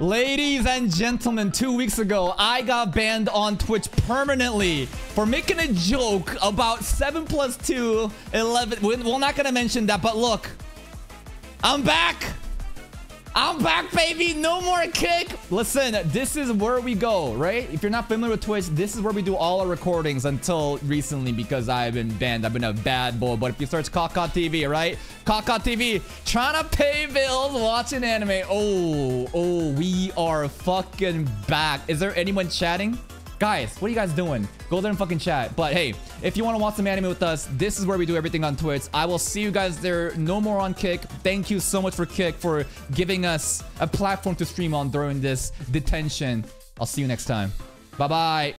Ladies and gentlemen, two weeks ago, I got banned on Twitch permanently for making a joke about 7 plus 2, 11. We're not going to mention that, but look. I'm back. I'm back, baby. No more kick. Listen, this is where we go, right? If you're not familiar with Twitch, this is where we do all our recordings until recently because I've been banned. I've been a bad boy. But if you search Cawcaw TV, right? Cawcaw TV, trying to pay bills, watching anime. Oh, oh, we are fucking back. Is there anyone chatting? Guys, what are you guys doing? Go there and fucking chat. But hey, if you want to watch some anime with us, this is where we do everything on Twitch. I will see you guys there. No more on Kick. Thank you so much for Kick for giving us a platform to stream on during this detention. I'll see you next time. Bye-bye.